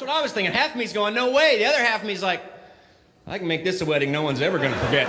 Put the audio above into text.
That's what I was thinking. Half of me's going, no way. The other half of me's like, I can make this a wedding no one's ever going to forget.